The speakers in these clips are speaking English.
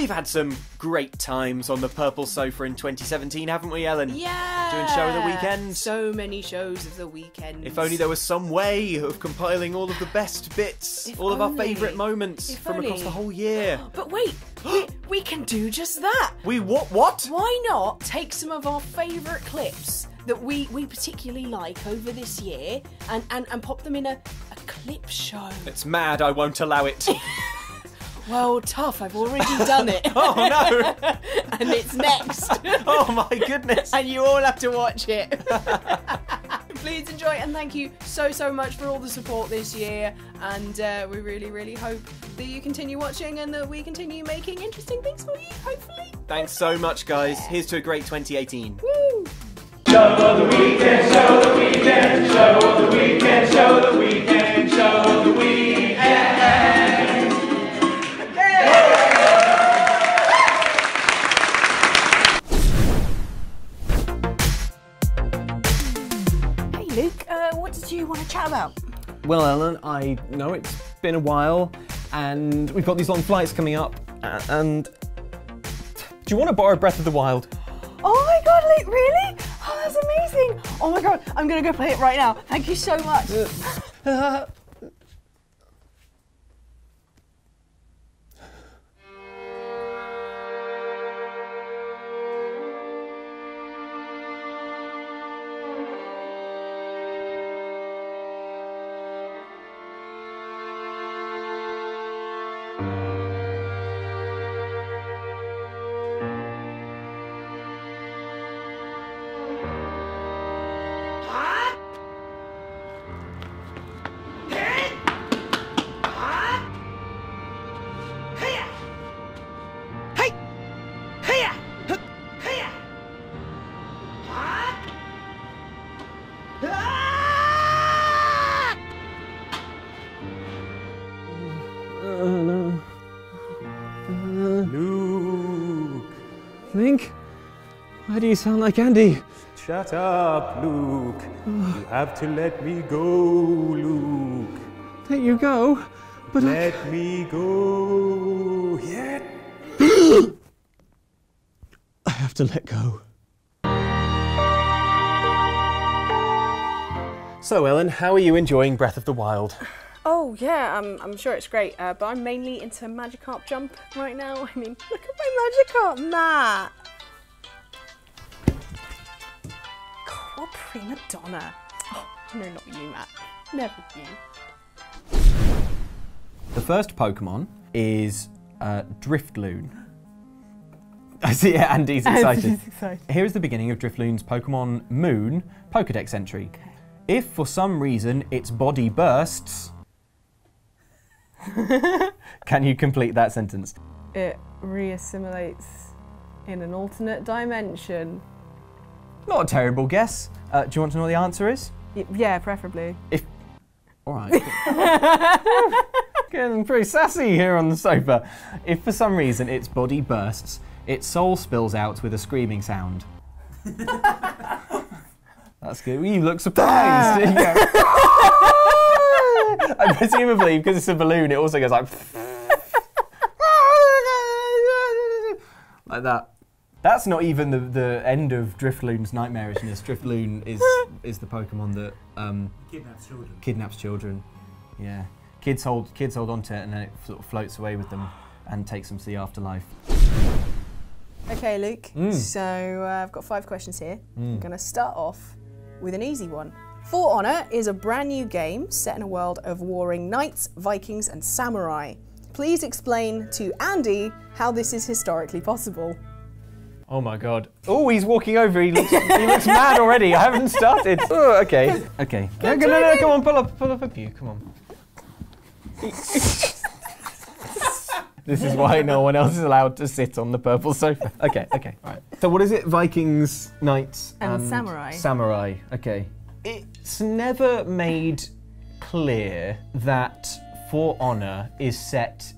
We've had some great times on the purple sofa in 2017, haven't we, Ellen? Yeah. Doing show of the weekend. So many shows of the weekend. If only there was some way of compiling all of the best bits, If all of our favourite moments If from across the whole year. But wait, we, we can do just that. We what? What? Why not take some of our favourite clips that we, we particularly like over this year and, and, and pop them in a, a clip show? It's mad. I won't allow it. Well, tough, I've already done it. oh no! and it's next. Oh my goodness! and you all have to watch it. Please enjoy and thank you so so much for all the support this year. And uh, we really really hope that you continue watching and that we continue making interesting things for you. Hopefully. Thanks so much, guys. Here's to a great 2018. Woo! Hey what did you want to chat about? Well, Ellen, I know it's been a while, and we've got these long flights coming up, and. Do you want to borrow Breath of the Wild? Oh my god, Luke, really? Oh, that's amazing. Oh my god, I'm gonna go play it right now. Thank you so much. Uh, Why do you sound like Andy? shut up, Luke. You have to let me go, Luke. Let you go? But I... Let me go. Yet. I have to let go. So, Ellen, how are you enjoying Breath of the Wild? Oh yeah, I'm, I'm sure it's great, uh, but I'm mainly into Magikarp Jump right now. I mean, look at my Magikarp, Matt. God, what prima donna. Oh, no, not you, Matt. Never you. The first Pokemon is uh, Drifloon. I see it, Andy's excited. Here is the beginning of Drifloon's Pokemon Moon Pokedex entry. If for some reason its body bursts. Can you complete that sentence? It reassimilates in an alternate dimension. Not a terrible guess. Uh, do you want to know what the answer is? Y- yeah, preferably. If. Alright. Getting pretty sassy here on the sofa. If for some reason its body bursts, its soul spills out with a screaming sound. That's good. You look surprised. You go, and presumably, because it's a balloon, it also goes like. like that. That's not even the, the end of Drifloon's nightmarishness. Drifloon is is the Pokemon that um, Kidnaps children. kidnaps children. Yeah, kids hold kids hold onto it and then it sort of floats away with them and takes them to the afterlife. Okay, Luke. Mm. So uh, I've got five questions here. I'm going to start off with an easy one. For Honor is a brand new game set in a world of warring knights, Vikings, and samurai. Please explain to Andy how this is historically possible. Oh my god! Oh, he's walking over. He looks he looks mad already. I haven't started. Oh, okay. Okay. No, no, no, no, come on, pull up, pull up a view. Come on. This is why no one else is allowed to sit on the purple sofa. Okay, okay, right. So what is it? Vikings, knights, And samurai. Samurai. Okay. It's never made clear that For Honor is set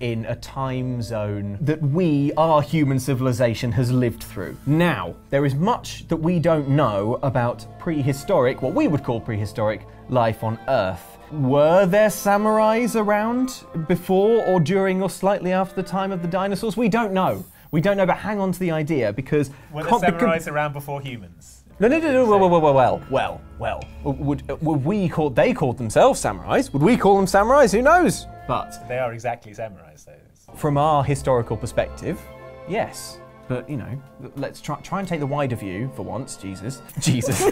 in a time zone that we, our human civilization, has lived through. Now, there is much that we don't know about prehistoric, what we would call prehistoric, life on Earth. Were there samurais around before or during or slightly after the time of the dinosaurs? We don't know. We don't know, but hang on to the idea because. Were the com- becau- samurais around before humans? No, no, no, no. Well, well, well, well, well, well. Would, would we call? They called themselves samurais. Would we call them samurais? Who knows? But They are exactly samurais, though. from our historical perspective, yes. But you know, let's try, try and take the wider view for once. Jesus, Jesus.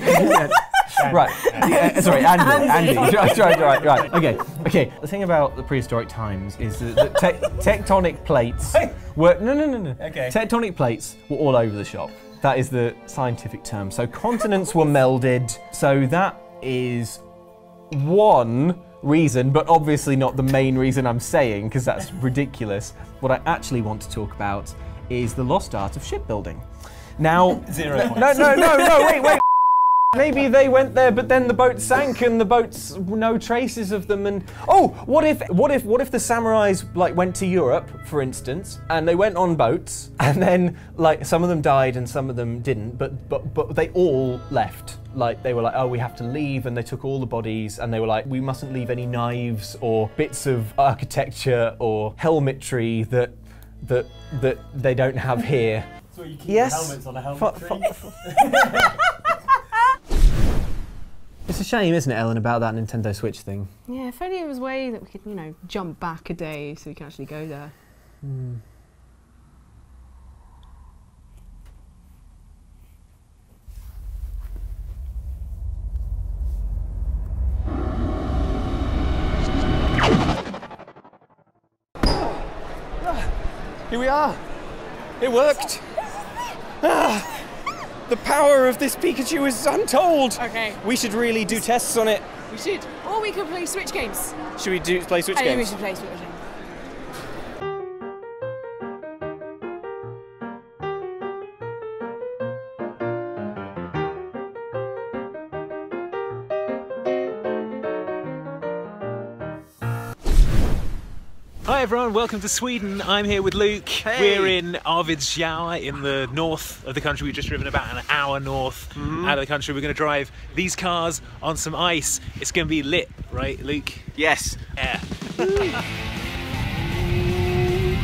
right. Yeah, uh, sorry, Andy. Andy. Right, right, right, right. Okay. Okay. The thing about the prehistoric times is that the te- tectonic plates were no, no, no, no. Okay. Tectonic plates were all over the shop. That is the scientific term. So continents were melded. So that is one reason, but obviously not the main reason I'm saying, because that's ridiculous. What I actually want to talk about is the lost art of shipbuilding. Now, Zero no, no, no, no, wait, wait. Maybe they went there, but then the boat sank, and the boats no traces of them. And oh, what if, what if, what if the samurais like went to Europe, for instance, and they went on boats, and then like some of them died and some of them didn't, but but but they all left. Like they were like, oh, we have to leave, and they took all the bodies, and they were like, we mustn't leave any knives or bits of architecture or helmetry that that that they don't have here. So you keep Yes. helmets on a helmet Fu- tree. fu- It's a shame, isn't it, Ellen, about that Nintendo Switch thing? Yeah, if only it was a way that we could, you know, jump back a day so we can actually go there. Here we are. It worked. Ah, the power of this Pikachu is untold. Okay. We should really do tests on it. We should. Or we could play Switch games. Should we do play Switch I think we should play Switch games. Hi everyone, welcome to Sweden. I'm here with Luke. Hey. We're in Arvidsjaur in the north of the country. We've just driven about an hour north Mm-hmm. out of the country. We're going to drive these cars on some ice. It's going to be lit, right, Luke? Yes. Yeah.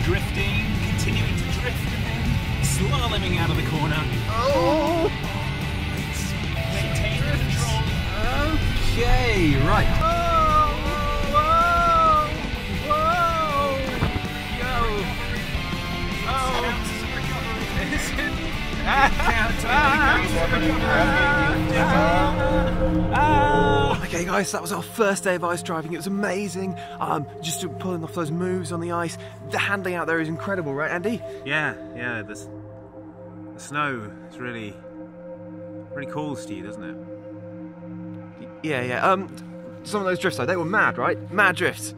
Drifting, continuing to drift, and then slaloming out of the corner. Oh. Maintain control. Okay, right. Okay, guys, that was our first day of ice driving. It was amazing. Um, just pulling off those moves on the ice. The handling out there is incredible, right, Andy? Yeah, yeah. The, the snow is really, really calls to you, doesn't it? Yeah, yeah. Um, some of those drifts though, they were mad, right? Mad drifts.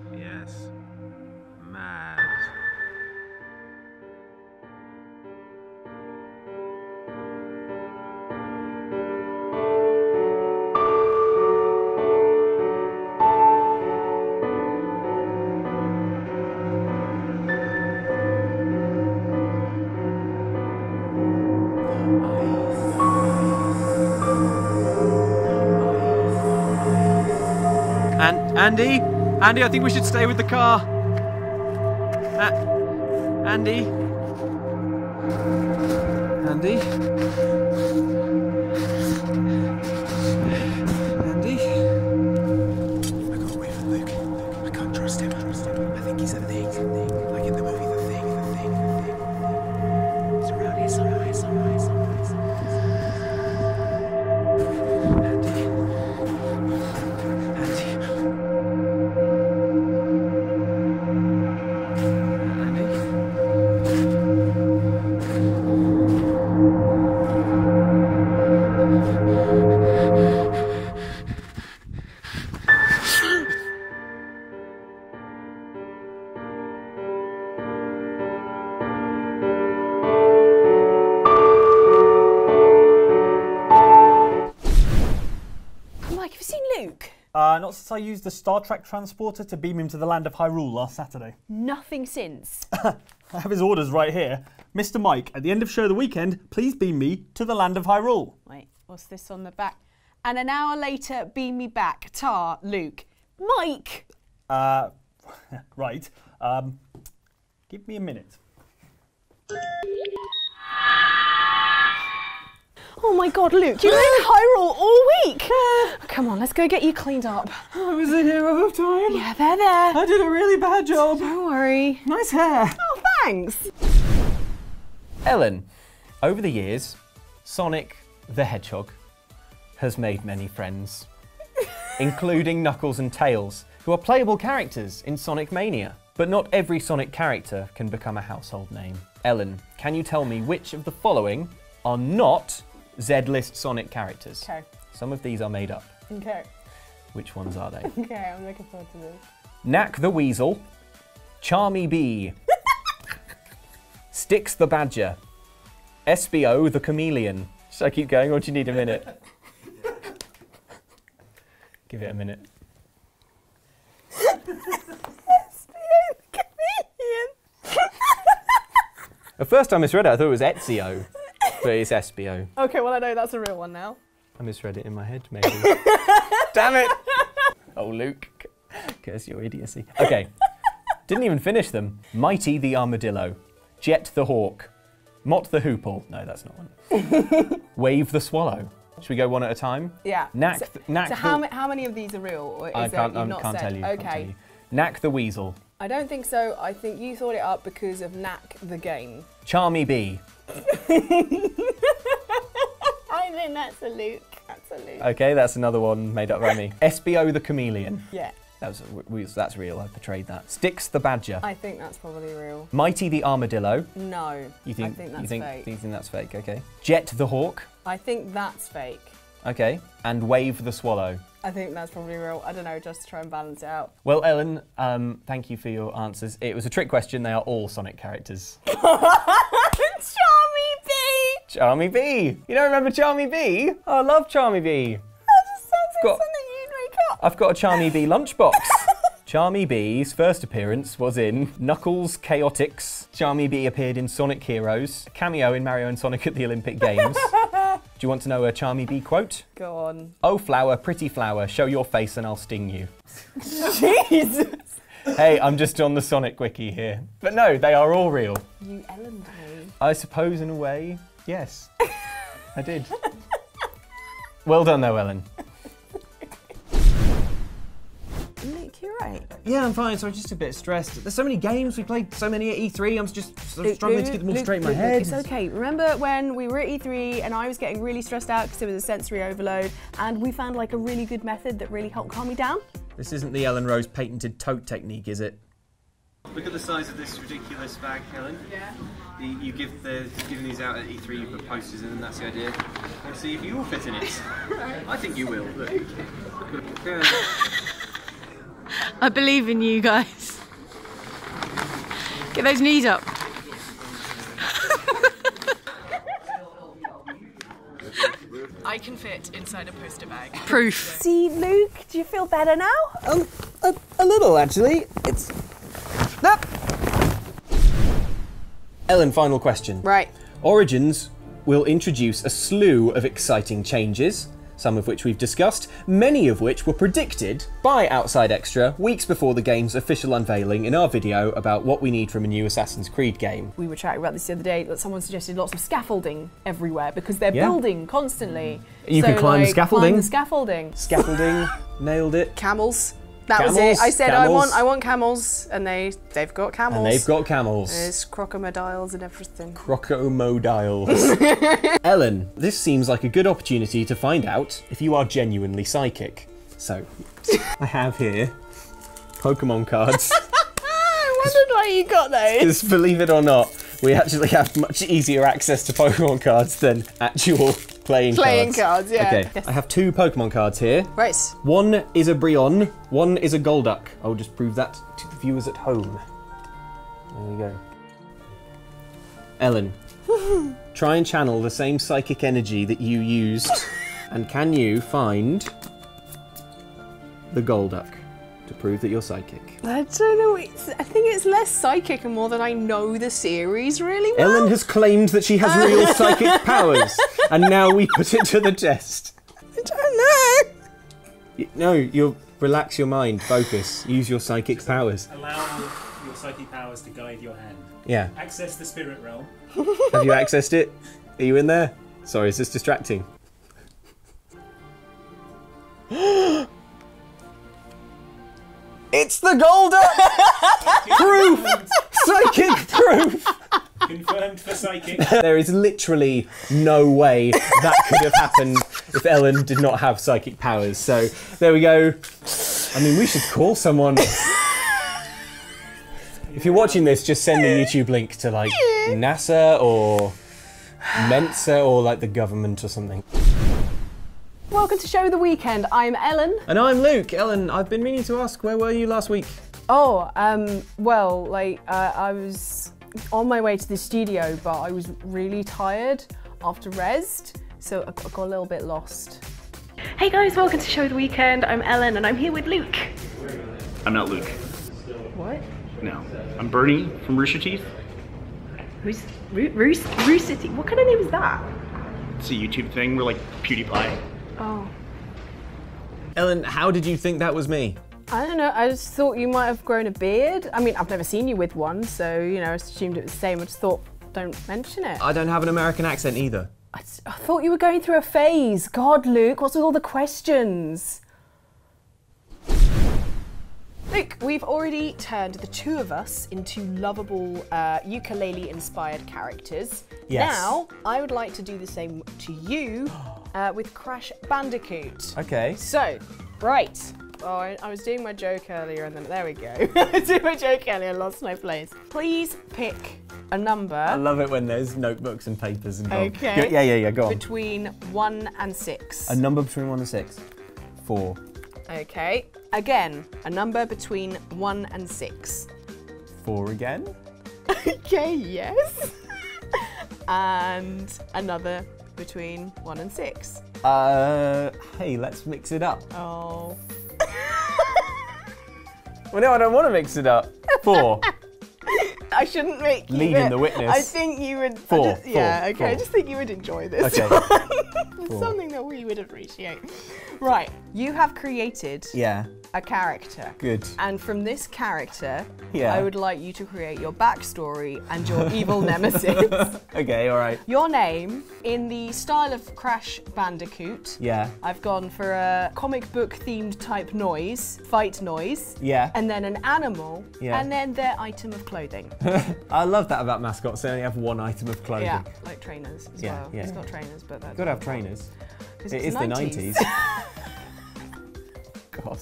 Andy, Andy, I think we should stay with the car. Uh, Andy, Andy, Andy. Have you seen Luke? Uh, not since I used the Star Trek transporter to beam him to the land of Hyrule last Saturday. Nothing since. I have his orders right here. Mr. Mike, at the end of show the weekend, please beam me to the land of Hyrule. Wait, what's this on the back? And an hour later, beam me back. Tar, Luke. Mike! Uh, right. Um, give me a minute. Oh my god, Luke, you've been in Hyrule all week! Come on, let's go get you cleaned up. I was in here all the time. Yeah, they're there. I did a really bad job. Don't worry. Nice hair. Oh, thanks. Ellen, over the years, Sonic the Hedgehog has made many friends, including Knuckles and Tails, who are playable characters in Sonic Mania. But not every Sonic character can become a household name. Ellen, can you tell me which of the following are not Z-list Sonic characters? Okay. Some of these are made up. Okay. Which ones are they? Okay, I'm looking forward to this. Knack the Weasel, Charmy Bee, Sticks the Badger, Espio the Chameleon. Should I keep going or do you need a minute? Give it a minute. The Chameleon. At first I misread it, I thought it was Ezio, but it's Espio. Okay, well, I know that's a real one now. I misread it in my head, maybe. Damn it! Oh, Luke. Curse your idiocy. Okay. Didn't even finish them. Mighty the Armadillo. Jet the Hawk. Mott the Hoople. No, that's not one. Wave the Swallow. Should we go one at a time? Yeah. Knack, So, th- knack so the- how, ma- how many of these are real? Or is I can't, you've I not can't tell you. Okay. Can't tell you. Knack the Weasel. I don't think so. I think you thought it up because of Knack the game. Charmy Bee. I think that's a Luke. That's a Luke. Okay, that's another one made up by me. Espio the Chameleon. Yeah. That was, we- that's real, I portrayed that. Sticks the Badger. I think that's probably real. Mighty the Armadillo. No. You think, I think that's you think, fake. you think that's fake, okay. Jet the Hawk. I think that's fake. Okay. And Wave the Swallow. I think that's probably real. I don't know, just to try and balance it out. Well, Ellen, um, thank you for your answers. It was a trick question. They are all Sonic characters. Charmy Bee. You don't remember Charmy Bee? Oh, I love Charmy Bee. That just sounds like Got- something you'd make up. I've got a Charmy Bee lunchbox. Charmy Bee's first appearance was in Knuckles Chaotix. Charmy Bee appeared in Sonic Heroes, cameo in Mario and Sonic at the Olympic Games. Do you want to know a Charmy Bee quote? Go on. Oh, flower, pretty flower, show your face and I'll sting you. Jesus! Hey, I'm just on the Sonic wiki here. But no, they are all real. You Ellen me. I suppose, in a way, yes. I did. Well done, though, Ellen. Luke, you're right. Yeah, I'm fine. So I'm just a bit stressed. There's so many games. We played so many at E3. I'm just sort of struggling to get them all straight in my Luke, Luke, head. It's okay. Remember when we were at E3 and I was getting really stressed out because there was a sensory overload and we found like a really good method that really helped calm me down? This isn't the Ellen Rose patented tote technique, is it? Look at the size of this ridiculous bag, Helen. Yeah. You, you give the giving these out at E3, you put posters in them. That's the idea. And see if you all fit in it. I think you will. Look. Yeah. I believe in you guys. Get those knees up. I can fit inside a poster bag. Proof. See, Luke, do you feel better now? Um, a, a little, actually. It's. Nope. Ellen, final question. Right. Origins will introduce a slew of exciting changes, some of which we've discussed, many of which were predicted by Outside Xtra weeks before the game's official unveiling in our video about what we need from a new Assassin's Creed game. We were chatting about this the other day that someone suggested lots of scaffolding everywhere because they're Yeah. building constantly. You so, can climb the like, scaffolding. Climb the scaffolding. Scaffolding, nailed it. Camels. That Camels, was it. I said I want. I want camels, and they they've got camels. And they've got camels. There's crocodiles and everything. Crocomodiles. Ellen, this seems like a good opportunity to find out if you are genuinely psychic. So, I have here Pokemon cards. I wondered why you got those. Because believe it or not, we actually have much easier access to Pokemon cards than actual playing, Playing cards. cards, yeah. Okay, Yes. I have two Pokemon cards here. Right. One is a Brionne, one is a Golduck. I'll just prove that to the viewers at home. There we go. Ellen, try and channel the same psychic energy that you used, and can you find the Golduck to prove that you're psychic? I don't know. It's, I think it's less psychic and more that I know the series really well. Ellen has claimed that she has uh, real psychic powers, and now we put it to the test. I don't know. Y- No, you're Relax your mind. Focus. Use your psychic powers. Allow your psychic powers to guide your hand. Yeah. Access the spirit realm. Have you accessed it? Are you in there? Sorry, is this distracting? it's the golden proof. Psychic proof. Confirmed for psychic. There is literally no way that could have happened if Ellen did not have psychic powers. So there we go. I mean, we should call someone. If you're watching this, just send the YouTube link to like NASA or Mensa or like the government or something. Welcome to Show the Weekend. I'm Ellen. And I'm Luke. Ellen, I've been meaning to ask, where were you last week? Oh, um, well, like, uh, I was on my way to the studio, but I was really tired after rest, so I got a little bit lost. Hey guys, welcome to Show the Weekend. I'm Ellen and I'm here with Luke. I'm not Luke. What? No. I'm Burnie from Rooster Teeth. Who's Roo- Roos- Rooster Teeth? What kind of name is that? It's a YouTube thing. We're like PewDiePie. Oh. Ellen, how did you think that was me? I don't know, I just thought you might have grown a beard. I mean, I've never seen you with one, so, you know, I assumed it was the same. I just thought, don't mention it. I don't have an American accent either. I thought you were going through a phase. God, Luke, what's with all the questions? Luke, we've already turned the two of us into lovable uh, ukulele inspired characters. Yes. Now, I would like to do the same to you uh, with Crash Bandicoot. Okay. So, right. Oh, I, I was doing my joke earlier and then there we go. I was doing my joke earlier lost my place. Please pick a number. I love it when there's notebooks and papers involved. Okay. Yeah, yeah, yeah, go on. between one and six. A number between one and six. Four. Okay. Again, a number between one and six. Four again? Okay, yes. and another between one and six. Uh, hey, let's mix it up. Oh. Well, no, I don't want to mix it up. Four. I shouldn't make you. Leading the witness. I think you would. Four, just- yeah, four, okay. I just think you would enjoy this. Okay. It's something that we would appreciate. Right. You have created Yeah, a character. good. And from this character, Yeah. I would like you to create your backstory and your evil nemesis. Okay, all right. Your name in the style of Crash Bandicoot. Yeah, I've gone for a comic book themed type noise, fight noise, yeah. and then an animal, Yeah. and then their item of clothing. I love that about mascots. They only have one item of clothing. yeah, like trainers as Yeah, well. yeah. It's got trainers, but that's Gotta have trainers. It is the 90s. God.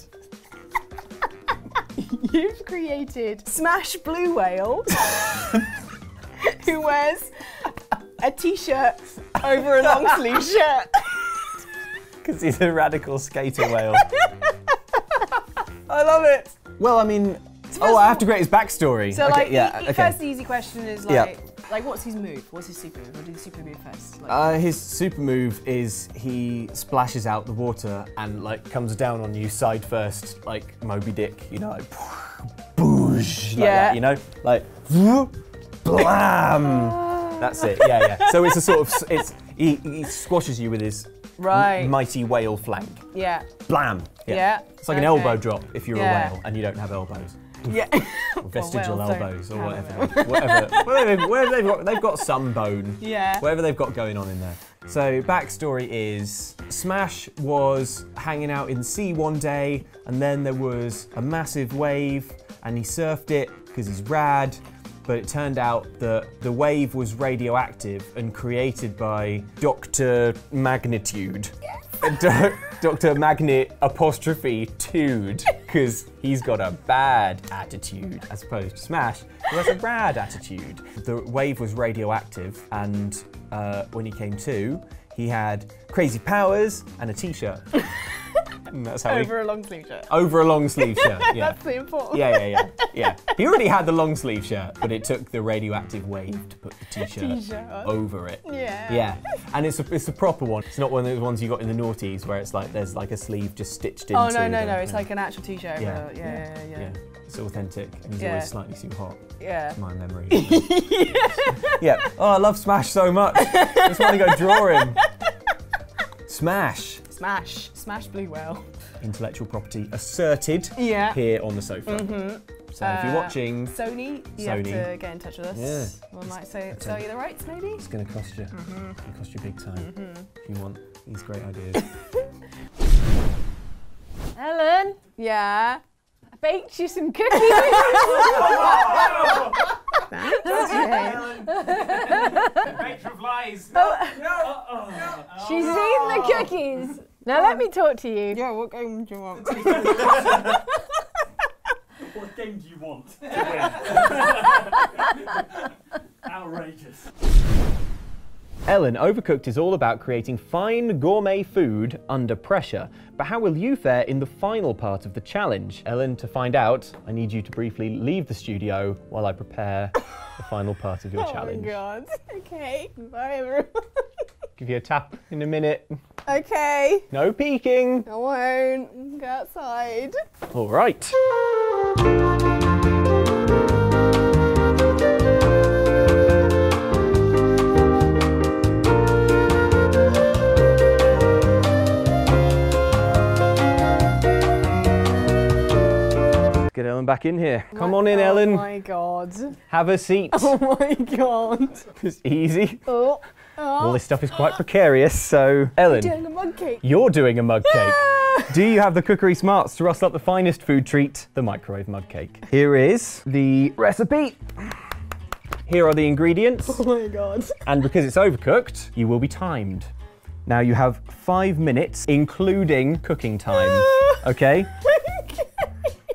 You've created Smash Blue Whale, who wears a t-shirt over a long sleeve shirt. Because he's a radical skater whale. I love it. Well, I mean, oh, I have to create his backstory. So, okay, like, yeah, e- e- okay. first the easy question is Yeah. Like, what's his move? What's his super move? What do the super move first? Like, Uh, his super move is he splashes out the water and like comes down on you side first, like Moby Dick, you know, like boosh, like Yeah. that, you know, like blam. That's it. Yeah, yeah. So it's a sort of it's he, he squashes you with his right. mighty whale flank. yeah. Blam. Yeah. It's like an elbow drop if you're Yeah. a whale and you don't have elbows. Yeah. Vestigial don't elbows or whatever. whatever. whatever, whatever they've got, they've got some bone. yeah. Whatever they've got going on in there. So, backstory is Smash was hanging out in the sea one day, and then there was a massive wave, and he surfed it because he's rad. But it turned out that the wave was radioactive and created by Dr. Magnitude. Do- Dr. Magnet apostrophe Tude, because he's got a bad attitude, as opposed to Smash, who has a rad attitude. The wave was radioactive, and uh, when he came to, he had crazy powers and a t-shirt. and that's how Over a long sleeve shirt. over a long sleeve shirt. Yeah. That's the important. Yeah, yeah, yeah, yeah. He already had the long sleeve shirt, but it took the radioactive wave to put the t-shirt, over it. Yeah. Yeah, and it's a, it's a proper one. It's not one of those ones you got in the noughties where it's like there's like a sleeve just stitched oh, into. Oh no no the- no! It's yeah. like an actual t-shirt. yeah, over- yeah, yeah, yeah. yeah. It's authentic, and he's Yeah. always slightly too hot. yeah. My memory. yeah. Oh, I love Smash so much. I just want to go draw him. Smash. Smash, smash blue whale. intellectual property asserted Yeah. here on the sofa. Mhm. So if you're Uh, watching, Sony, you Sony. have to get in touch with us. Yeah. We might say, sell you the rights, maybe. it's going to cost you. Mhm. It's going to cost you big time Mhm. if you want these great ideas. Ellen, Yeah. I baked you some cookies. Baked from flies. She's eaten the cookies. Now let me talk to you. Yeah, what game do you want? What game do you want to win? Outrageous. Ellen, Overcooked is all about creating fine gourmet food under pressure. But how will you fare in the final part of the challenge? Ellen, to find out, I need you to briefly leave the studio while I prepare the final part of your challenge. Oh my god. Okay. Bye everyone. Give you a tap in a minute. Okay. No peeking. I won't. Go outside. All right. Get Ellen back in here. Come on in, oh Ellen. Oh my god. Have a seat. Oh my god. It's easy. Oh. All Oh. this stuff is quite precarious, so Ellen, Doing a mug cake. you're doing a mug cake. Do you have the cookery smarts to rustle up the finest food treat, the microwave mug cake? Here is the recipe. Here are the ingredients, Oh my god. and because it's overcooked, you will be timed. Now you have five minutes, including cooking time. Okay?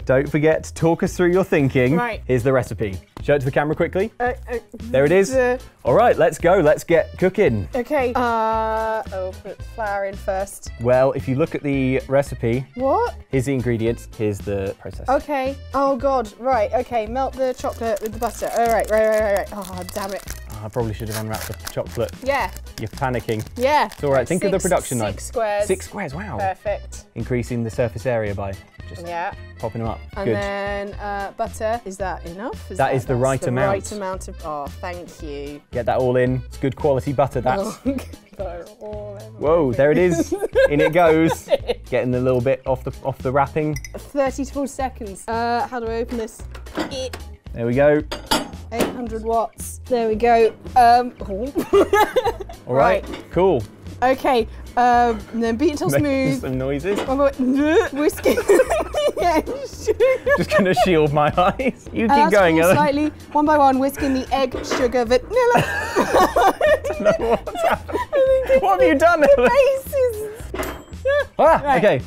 Don't forget to talk us through your thinking. Right. Here's the recipe. Show it to the camera quickly. Uh, uh, There it is. uh, All right, let's go. Let's get cooking. okay. Uh, oh, put flour in first. Well, if you look at the recipe, What? here's the ingredients, here's the process. Okay. Oh god. Right. Okay. Melt the chocolate with the butter. All right. Right. Right. Right. Right. Oh damn it. I probably should have unwrapped the chocolate. Yeah. You're panicking. Yeah. It's all right. Think of the production knife. Six squares. Six squares. Wow. Perfect. Increasing the surface area by just Yeah. popping them up. And Good. then uh, butter. Is that enough? That is the right the amount. Right amount of. Oh, thank you. Get that all in. It's good quality butter. That's. Butter all over Whoa! There it is. in it goes. Getting a little bit off the off the wrapping. 30 to 40 seconds. Uh, how do I open this? There we go. 800 watts. There we go. Um, All right. Cool. okay. Um, then beat until smooth. some noises. One more whiskey. yeah, Just gonna shield my eyes. You keep Uh, going, Ellen. slightly, one by one, whisking the egg, sugar, vanilla. What's? What have you done, Ellen? Faces. Ah, Right. okay.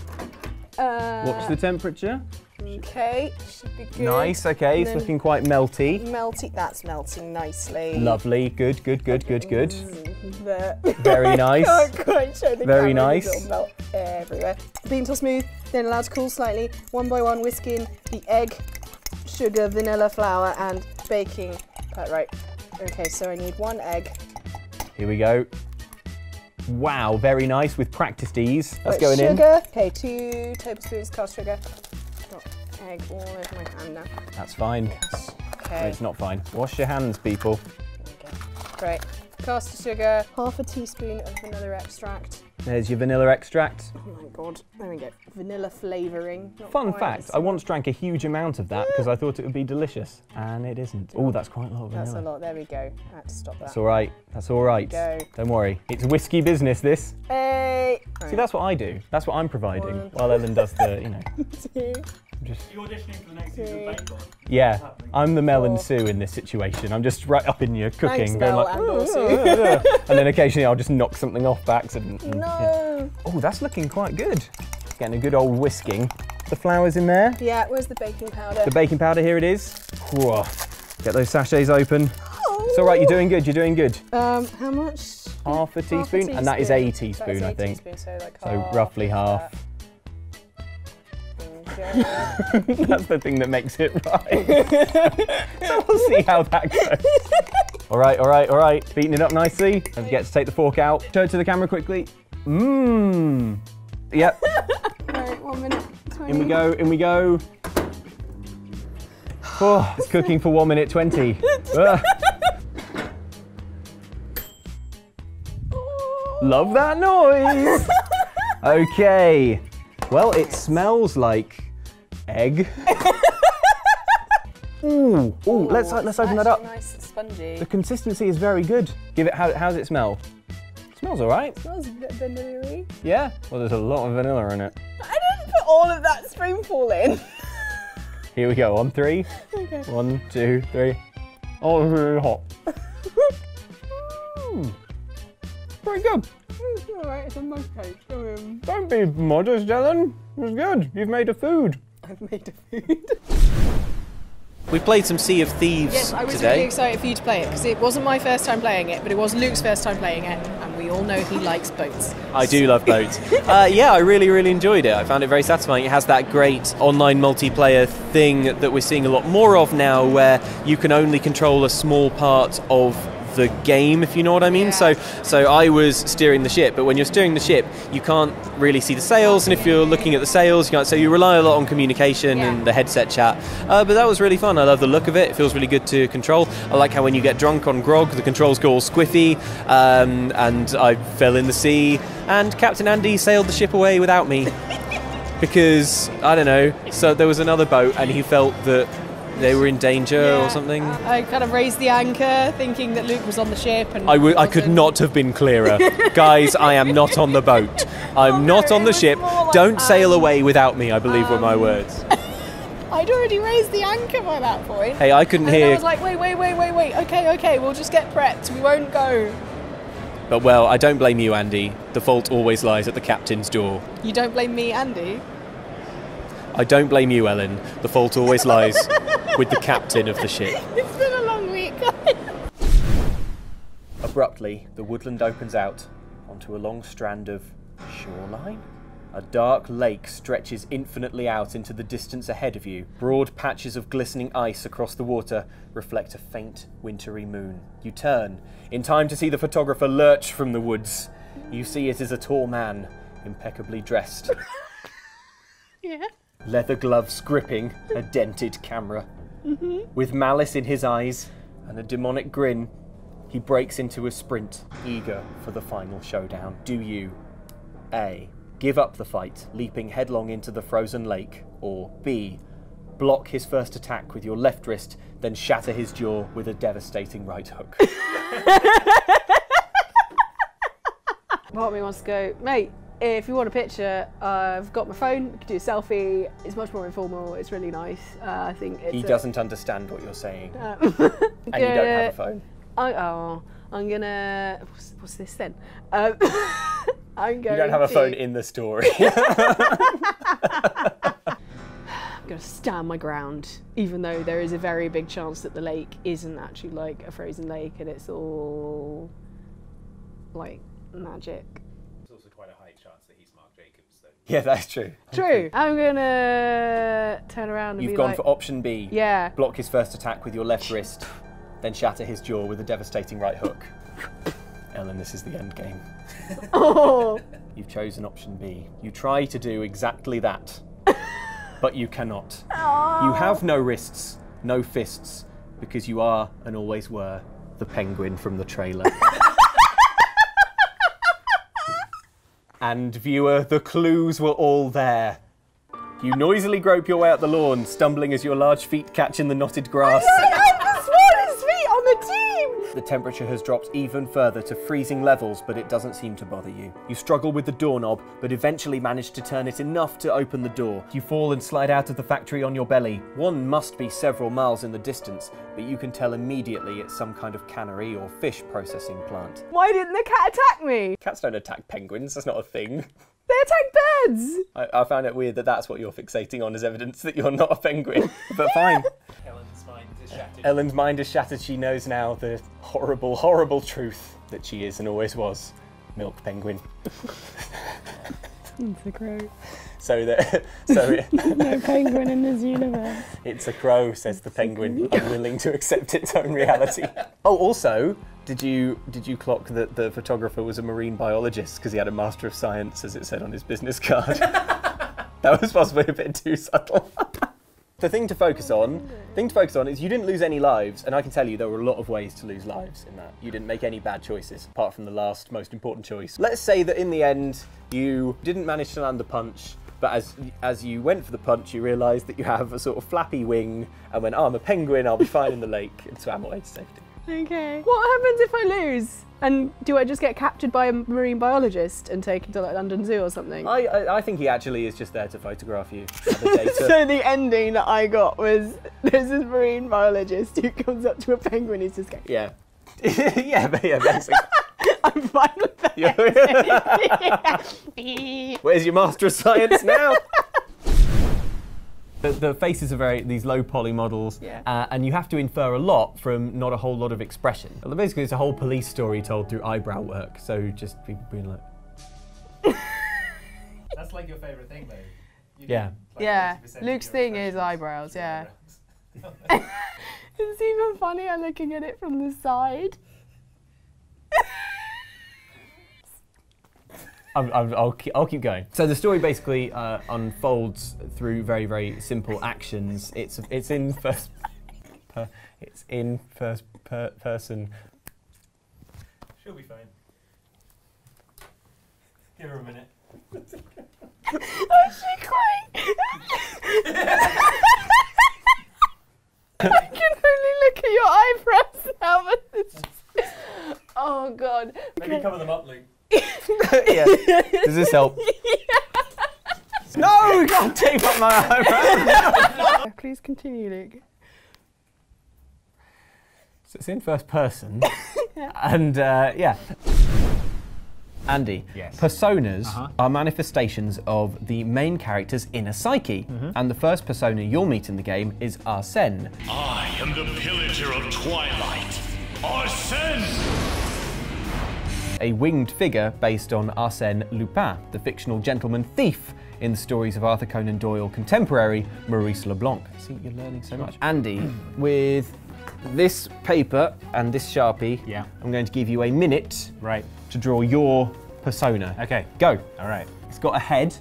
Uh, Watch the temperature. Okay, should be good. Nice. Okay, it's looking quite melty. Melty. That's melting nicely. Lovely. Good. Good. Good. Good. Good. Mm, there. Very nice. Can't quite show the Very nice. It'll melt everywhere. Beat until smooth, then allow to cool slightly. One by one, whisking the egg, sugar, vanilla, flour, and baking. Right, right. Okay, so I need one egg. Here we go. Wow, very nice with practiced ease. That's Right, going in. sugar. Okay, two tablespoons cast sugar. Egg all over my hand now. That's fine. Okay, It's not fine. Wash your hands, people. great. Caster sugar, half a teaspoon of vanilla extract. There's your vanilla extract. Oh my god, there we go. Vanilla flavouring. Fun fact, as- I once drank a huge amount of that because I thought it would be delicious, and it isn't. Oh, that's quite a lot of That's a lot. There we go. I had to stop that. That's all right. That's all right. go. Don't worry. It's whiskey business, this. Hey. See, that's what I do. That's what I'm providing, One. while Ellen does the, you know, Two. Just... You auditioning for the next season of Bake Off? Yeah, I'm the Mel and Sue in this situation. I'm just right up in your cooking, Thanks, going Mel like, and or "Uh, Sue." uh, uh," and then occasionally I'll just knock something off by accident. and- yeah. No. Oh, that's looking quite good. Getting a good old whisking. The flour's in there. Yeah, where's the baking powder? The baking powder, here it is. Whoa. Get those sachets open. It's all right, you're doing good, you're doing good. Um, how much? Half a Half a teaspoon, and that is a teaspoon. teaspoon, I is a think. teaspoon, so like So half roughly half. that. Okay. That's the thing that makes it right. so we'll see how that goes. All right, all right, all right. Beating it up nicely. Don't forget to take the fork out. Show it to the camera quickly. Mmm. Yep, right, one minute. 20. in we go, in we go. Oh, it's cooking for one minute 20. Ugh. Love that noise. Okay. Well, it smells like egg. Ooh, ooh, let's let's open that up. Nice and spongy. The consistency is very good. Give it how how's it smell? smells all right. smells a bit vanilla Yeah. Well, there's a lot of vanilla in it. I didn't put all of that spoonful in. Here we go. On three. Okay. One, two, three. Oh, it's really hot. Mm. Very good. It's alright, it's a mug cake. Um, Don't be modest, Ellen. It's good. You've made a food. I've made a food. We played some Sea of Thieves Yes, I was today. really excited for you to play it because it wasn't my first time playing it, but it was Luke's first time playing it, and we all know he likes boats. I do love boats. uh, yeah, I really, really enjoyed it. I found it very satisfying. It has that great online multiplayer thing that we're seeing a lot more of now, where you can only control a small part of the game, if you know what I mean. So, so I was steering the ship, but when you're steering the ship, you can't really see the sails, and if you're looking at the sails, you can't. So you rely a lot on communication and the headset chat. Uh, but that was really fun. I love the look of it. It feels really good to control. I like how when you get drunk on grog, the controls go all squiffy, um, and I fell in the sea, and Captain Andy sailed the ship away without me. Because I don't know, so there was another boat, and he felt that they were in danger or something. I kind of raised the anchor, thinking that Luke was on the ship, and I, w- I could not have been clearer. Guys, I am not on the boat. I'm not on the ship. Don't sail um, away without me, I believe were my um, words. I'd already raised the anchor by that point. Hey, I couldn't and then I was like, wait, wait, wait, wait, wait. Okay, okay, we'll just get prepped. We won't go. But well, I don't blame you, Andy. The fault always lies at the captain's door. You don't blame me, Andy. I don't blame you, Ellen. The fault always lies with the captain of the ship. It's been a long week. Abruptly, the woodland opens out onto a long strand of shoreline. A dark lake stretches infinitely out into the distance ahead of you. Broad patches of glistening ice across the water reflect a faint, wintry moon. You turn, in time to see the photographer lurch from the woods. You see it is a tall man, impeccably dressed, yeah. leather gloves gripping a dented camera. Mm-hmm. With malice in his eyes and a demonic grin, he breaks into a sprint, eager for the final showdown. Do you A. Give up the fight, leaping headlong into the frozen lake, or B. Block his first attack with your left wrist, then shatter his jaw with a devastating right hook? Part me wants to go, mate. If you want a picture, I've got my phone. We can do a selfie. It's much more informal. It's really nice. Uh, I think it's he a- doesn't understand what you're saying. Uh, and you don't have a phone. I, oh, I'm gonna. What's, what's this then? Um, I'm going. You don't have a to- phone in the story. I'm gonna stand my ground, even though there is a very big chance that the lake isn't actually like a frozen lake and it's all like magic. It's also quite a high chance that he's Marc Jacobs, though. yeah, that's true. True. I'm gonna turn around and You've be gone like, for option B. Yeah. Block his first attack with your left wrist, then shatter his jaw with a devastating right hook. Ellen, this is the end game. Oh. You've chosen option B. You try to do exactly that, but you cannot. You have no wrists, no fists, because you are and always were the penguin from the trailer. And viewer, the clues were all there. You noisily grope your way up the lawn, stumbling as your large feet catch in the knotted grass. Oh, I'm the smallest feet on the team. The temperature has dropped even further to freezing levels, but it doesn't seem to bother you. You struggle with the doorknob, but eventually manage to turn it enough to open the door. You fall and slide out of the factory on your belly. One must be several miles in the distance, but you can tell immediately it's some kind of cannery or fish processing plant. Why didn't the cat attack me? Cats don't attack penguins, that's not a thing. They attack birds. I, I found it weird that that's what you're fixating on as evidence that you're not a penguin, but fine. Helen's mind is shattered. Ellen's mind is shattered. She knows now the horrible, horrible truth that she is and always was milk penguin. It's a crow. So that so it, no penguin in this universe. it's a crow, says the penguin, unwilling to accept its own reality. Oh, also, did you did you clock that the photographer was a marine biologist because he had a Master of Science, as it said on his business card? that was possibly a bit too subtle. The thing to focus oh, on, thing to focus on is you didn't lose any lives, and I can tell you there were a lot of ways to lose lives in that. You didn't make any bad choices, apart from the last most important choice. Let's say that in the end you didn't manage to land the punch, But as as you went for the punch, you realised that you have a sort of flappy wing, and went, "Oh, I'm a penguin. I'll be fine in the lake," and swam away to safety. Okay. What happens if I lose? And do I just get captured by a marine biologist and taken to like London Zoo or something? I, I I think he actually is just there to photograph you. the so the ending that I got was there's this marine biologist who comes up to a penguin who's just going, yeah. yeah, but yeah, basically. I'm fine with that. Where's your master of science now? The, the faces are very these low poly models, Yeah. uh, and you have to infer a lot from not a whole lot of expression. Well, Basically, it's a whole police story told through eyebrow work. So just people being like, That's like your favourite thing, though. You yeah, Yeah, Luke's thing is eyebrows, yeah. It's even funnier looking at it from the side. I'm, I'm, I'll, keep, I'll keep going. So the story basically uh, unfolds through very very simple actions. It's it's in first, per, it's in first per, person. She'll be fine. Give her a minute. Oh, she quite. I can only look at your eyebrows now. But it's just... Oh god. Maybe cover them up, Luke. Yeah. Does this help? no, you can't tape up my eyebrow. Please continue, Luke. So it's in first person, and uh, yeah. Andy, Yes. personas Uh-huh. are manifestations of the main character's inner psyche, and the first persona you'll meet in the game is Arsene. I am the pillager of twilight, Arsene! A winged figure based on Arsène Lupin, the fictional gentleman thief in the stories of Arthur Conan Doyle contemporary Maurice Leblanc. See, you're learning so much. Andy, with this paper and this Sharpie, Yeah. I'm going to give you a minute Right. to draw your persona. Okay. Go. All right. It's got a head, so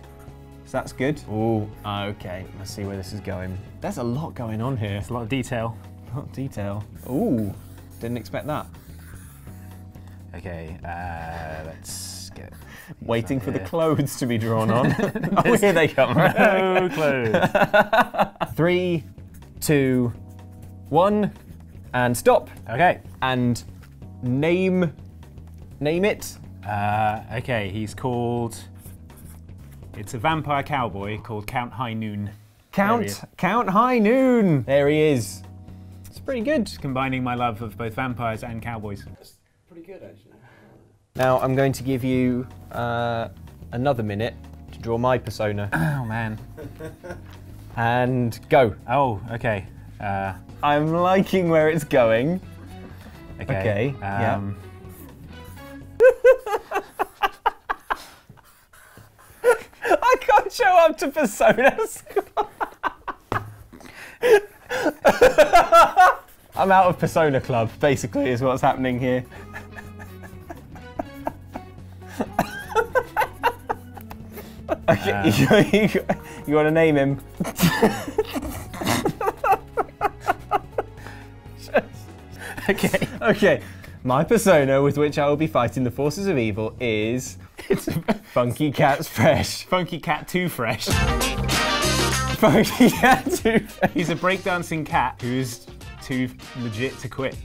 that's good. Ooh, ah, okay. Let's see where this is going. There's a lot going on here. It's a lot of detail. A lot of detail. Ooh, didn't expect that. Okay. Uh, let's get. Waiting for the clothes to be drawn on. oh, here they come. No clothes. Three, two, one, and stop. okay. And name, name it. Uh, okay. He's called. It's a vampire cowboy called Count High Noon. Count. Count High Noon. There he is. It's pretty good. Combining my love of both vampires and cowboys. Now I'm going to give you uh, another minute to draw my persona. Oh man. and go. Oh, okay. Uh, I'm liking where it's going. okay. Okay, yeah. Um, I can't show up to personas. I'm out of Persona Club, basically, is what's happening here. okay, you, you, want to name him? okay. Okay, my persona with which I will be fighting the forces of evil is Funky Cat's Fresh. Funky Cat Too Fresh. Funky Cat Too Fresh. He's a breakdancing cat who's too legit to quit.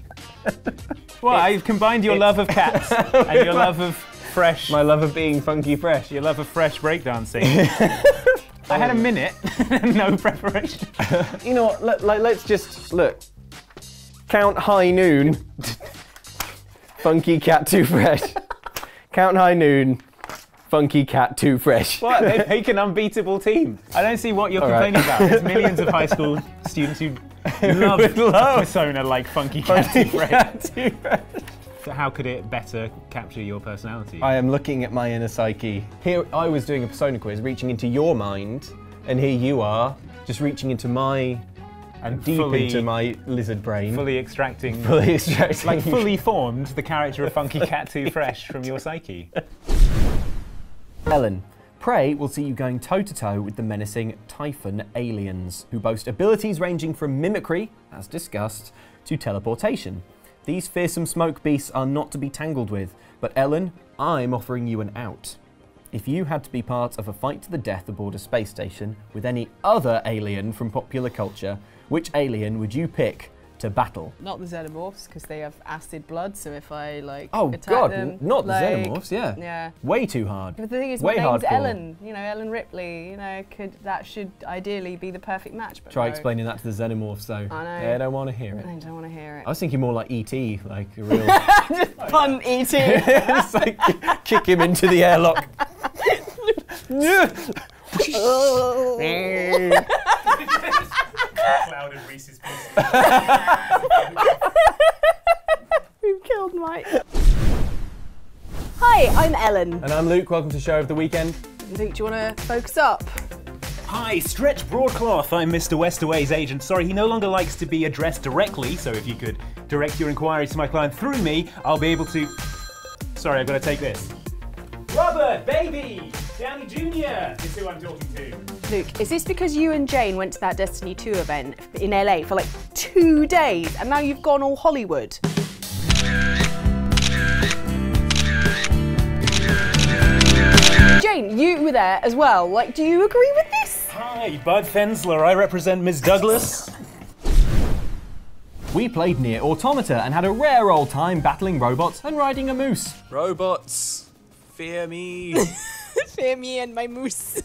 Well, I've combined your love of cats and your love of fresh, My love of being funky fresh. your love of fresh breakdancing. I had a minute, no preparation. You know what? Like, let's just look. Count High Noon. Funky Cat Too Fresh. Count High Noon. Funky Cat Too Fresh. What? They make an unbeatable team. I don't see what you're All right. complaining about. There's millions of high school students who love love persona like Funky Cat Too Fresh. Cat Too Fresh. So how could it better capture your personality? I am looking at my inner psyche. Here, I was doing a persona quiz, reaching into your mind, and here you are, just reaching into my and deep fully, into my lizard brain. fully extracting, fully extracting. like fully formed the character of Funky Cat Too Fresh from your psyche. Ellen. Prey will see you going toe to toe with the menacing Typhon aliens, who boast abilities ranging from mimicry, as discussed, to teleportation. These fearsome smoke beasts are not to be tangled with, but Ellen, I'm offering you an out. If you had to be part of a fight to the death aboard a space station with any other alien from popular culture, which alien would you pick to battle? Not the xenomorphs because they have acid blood. So if I like Oh attack God, them, n- not the xenomorphs. Yeah. Yeah. Way too hard. But the thing is, Way my name's hardcore. Ellen. You know, Ellen Ripley. You know, could that should ideally be the perfect match. But Try no. explaining that to the xenomorphs, though. I know. They don't want to hear it. I don't want to hear it. I was thinking more like ET, like a real. Just Fun ET. it's like kick him into the airlock. Cloud and Reese's We've killed Mike. Hi, I'm Ellen. and I'm Luke. Welcome to Show of the Weekend. Luke, do you want to focus up? Hi, Stretch Broadcloth. I'm Mr. Westaway's agent. Sorry, he no longer likes to be addressed directly, so if you could direct your inquiries to my client through me, I'll be able to. Sorry, I've got to take this. Robert, baby! Downey Jr. is who I'm talking to. Luke, is this because you and Jane went to that Destiny 2 event in LA for like two days and now you've gone all Hollywood? Jane, you were there as well. Like, do you agree with this? Hi, Bud Fensler. I represent Ms. Douglas. We played Nier Automata and had a rare old time battling robots and riding a moose. Robots, fear me. Fear me and my moose.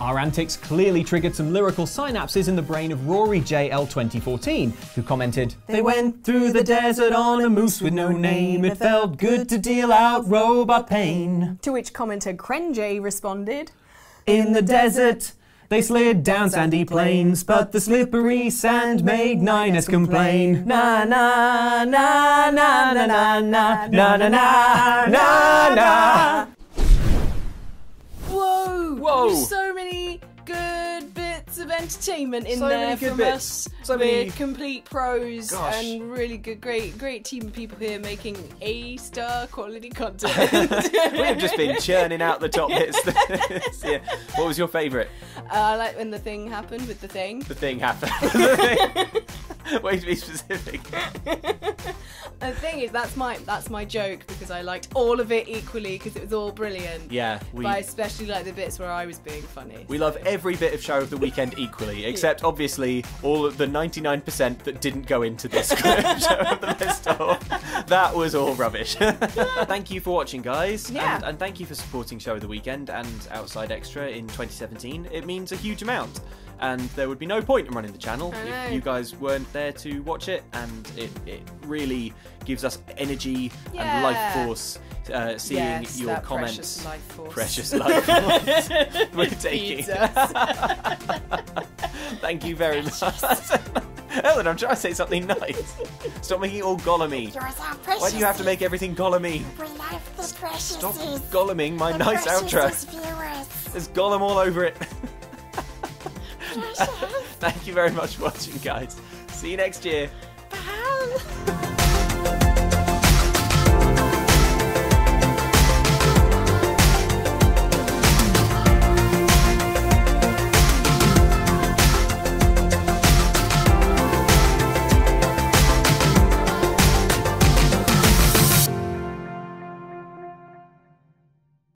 Our antics clearly triggered some lyrical synapses in the brain of Rory JL 2014, who commented, They went through the desert on a moose with no name. It felt good to deal out robot pain. To which commenter Krenjay responded, In the desert, they slid down sandy plains, but the slippery sand made Ninus complain. Na na na na na na na na na na na na. Whoa! There's so many good bits of entertainment in So there from bits. us. So We're many- complete pros Gosh. and really good, great, great team of people here making A-star quality content. We've just been churning out the top hits. year. What was your favourite? Uh, I like when the thing happened with the thing. The thing happened. Way to be specific. The thing is, that's my that's my joke because I liked all of it equally because it was all brilliant. Yeah, we But I especially like the bits where I was being funny. we love every bit of show of the weekend equally, except obviously all of the 99% that didn't go into this show of the best of. That was all rubbish. thank you for watching, guys. Yeah. And, and thank you for supporting Show of the Weekend and Outside Xtra in 2017. It means a huge amount. And there would be no point in running the channel if you guys weren't there to watch it. And it, it really gives us energy and life force uh, seeing Yes, your that comments. precious life force. Precious life force. We're taking. Feeds. Thank you very much. Ellen, I'm trying to say something nice. Stop making it all gollumy. You're so precious. Why do you have to make everything gollumy? We love the precious. Stop golluming my the nice outro. precious viewers. There's gollum all over it. Thank you very much for watching, guys. See you next year. Bye.